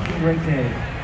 fucking great day.